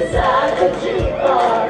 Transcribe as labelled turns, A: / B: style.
A: saco de pó.